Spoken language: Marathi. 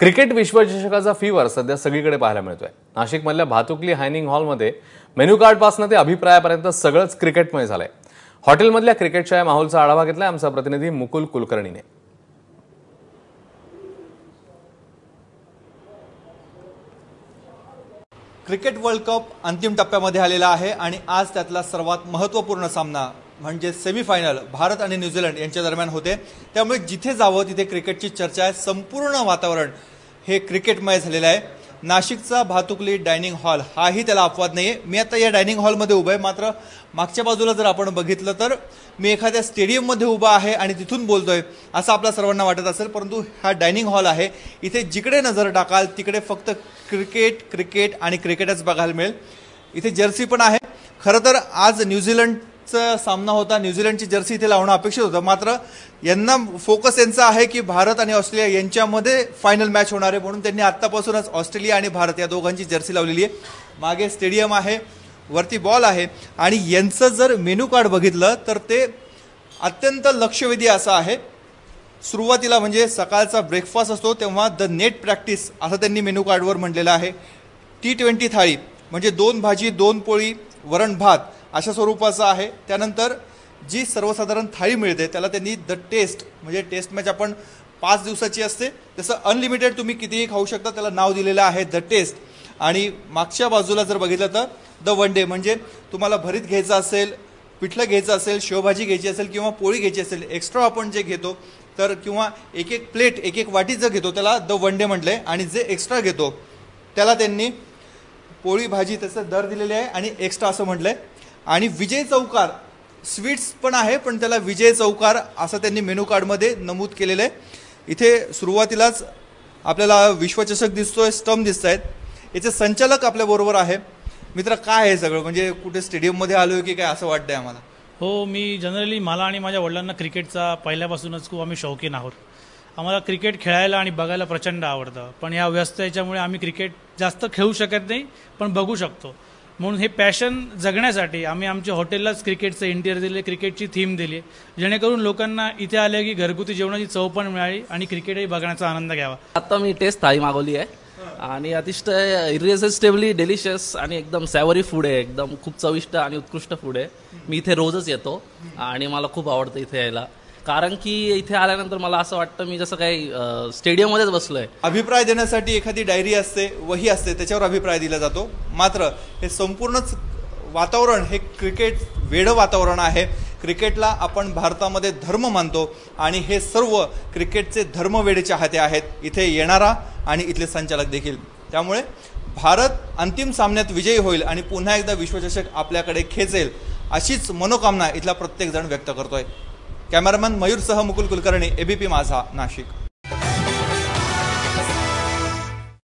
क्रिकेट विश्वचषकाचा फीवर सध्या सगळीकडे पाहायला मिळतोय. नाशिकमधल्या भातुकली हायनिंग हॉलमध्ये मेन्यू कार्डपासून ते अभिप्रायापर्यंत सगळंच क्रिकेटमय झालंय. हॉटेलमधल्या क्रिकेटच्या या माहोलचा आढावा घेतलाय आमचा प्रतिनिधी मुकुल कुलकर्णीने. क्रिकेट वर्ल्ड कप अंतिम टप्प्यामध्ये आलेला आहे आणि आज त्यातला सर्वात महत्त्वपूर्ण सामना म्हणजे सेमीफायनल भारत आणि न्यूझीलंड यांच्या दरम्यान होते. त्यामुळे जिथे जावं तिथे क्रिकेटची चर्चा आहे. संपूर्ण वातावरण हे क्रिकेटमय झालेलं आहे. नाशिकचा भातुकली डायनिंग हॉल हाही त्याला अपवाद नाही आहे मी आता या डायनिंग हॉलमध्ये उभं आहे. मात्र मागच्या बाजूला जर आपण बघितलं तर मी एखाद्या स्टेडियममध्ये उभा आहे आणि तिथून बोलतोय असं आपल्या सर्वांना वाटत असेल. परंतु हा डायनिंग हॉल आहे. इथे जिकडे नजर टाकाल तिकडे फक्त क्रिकेट क्रिकेट आणि क्रिकेटच बघायला मिळेल. इथे जर्सी पण आहे. खरं तर आज न्यूझीलंड सामना होता. न्यूझीलंडची जर्सी इथे लावणं अपेक्षित होतं. मात्र यांना फोकस यांचा आहे की भारत आणि ऑस्ट्रेलिया यांच्यामध्ये फायनल मॅच होणार आहे म्हणून त्यांनी आत्तापासूनच ऑस्ट्रेलिया आणि भारत या दोघांची जर्सी लावलेली आहे. मागे स्टेडियम आहे वरती बॉल आहे आणि यांचं जर मेनू कार्ड बघितलं तर ते अत्यंत लक्षवेधी असं आहे. सुरुवातीला म्हणजे सकाळचा ब्रेकफास्ट असतो तेव्हा द नेट प्रॅक्टिस असं त्यांनी मेनू कार्डवर म्हटलेलं आहे. टी ट्वेंटी थाळी म्हणजे दोन भाजी दोन पोळी वरण भात अशा स्वरूपाचं आहे. त्यानंतर जी सर्वसाधारण थाळी मिळते त्याला त्यांनी द टेस्ट म्हणजे टेस्ट मॅच आपण पाच दिवसाची असते. तसं अनलिमिटेड तुम्ही कितीही खाऊ शकता त्याला नाव दिलेलं आहे द टेस्ट आणि मागच्या बाजूला जर बघितलं तर द वन डे म्हणजे तुम्हाला भरीत घ्यायचं असेल पिठलं घ्यायचं असेल शेवभाजी घ्यायची असेल किंवा पोळी घ्यायची असेल एक्स्ट्रा आपण जे घेतो तर किंवा एक एक प्लेट एक एक वाटी जर घेतो त्याला द वन डे म्हटलं आहे आणि जे एक्स्ट्रा घेतो त्याला त्यांनी पोळी भाजी त्याचं दर दिलेले आहे आणि एक्स्ट्रा असं म्हटलं आहे आणि विजय चौकार स्वीट्स पण आहे पण त्याला विजय चौकार असं त्यांनी मेनू कार्डमध्ये नमूद केलेलं आहे. इथे सुरुवातीलाच आपल्याला विश्वचषक दिसतो आहे स्टंप दिसत आहेत याचे संचालक आपल्याबरोबर आहे. मित्र काय आहे सगळं? म्हणजे कुठे स्टेडियममध्ये आलो आहे की काय असं वाटतंय आम्हाला? हो मी जनरली मला आणि माझ्या वडिलांना क्रिकेटचा पहिल्यापासूनच खूप आम्ही शौकीन आहोत. आम्हाला क्रिकेट खेळायला आणि बघायला प्रचंड आवडतं. पण या व्यस्त याच्यामुळे आम्ही क्रिकेट जास्त खेळू शकत नाही पण बघू शकतो. म्हणून हे पॅशन जगण्यासाठी आम्ही आमच्या हॉटेललाच क्रिकेटचं इंटिरियर दिले क्रिकेटची थीम दिली जेणेकरून लोकांना इथे आले की घरगुती जेवणाची चव पण मिळाली आणि क्रिकेटही बघण्याचा आनंद घ्यावा. आता मी टेस्ट थाळी मागवली आहे. आणि अतिशय इरेसिस्टेबली डेलिशियस आणि एकदम सॅवरी फूड आहे. एकदम खूप चविष्ट आणि उत्कृष्ट फूड आहे. मी इथे रोजच येतो आणि मला खूप आवडतं इथे यायला. कारण की इथे आल्यानंतर मला असं वाटतं मी जसं काही स्टेडियममध्येच बसलोय. अभिप्राय देण्यासाठी एखादी डायरी असते वही असते त्याच्यावर अभिप्राय दिला जातो. मात्र हे संपूर्णच वातावरण हे क्रिकेट वेडं वातावरण आहे. क्रिकेटला आपण भारतामध्ये धर्म मानतो आणि हे सर्व क्रिकेटचे धर्मवेडे चाहते आहेत. इथे येणारा आणि इथले संचालक देखील. त्यामुळे भारत अंतिम सामन्यात विजयी होईल आणि पुन्हा एकदा विश्वचषक आपल्याकडे खेचेल अशीच मनोकामना इथला प्रत्येकजण व्यक्त करतोय. कॅमेरामन मयूरसह मुकुल कुलकर्णी एबीपी माझा नाशिक.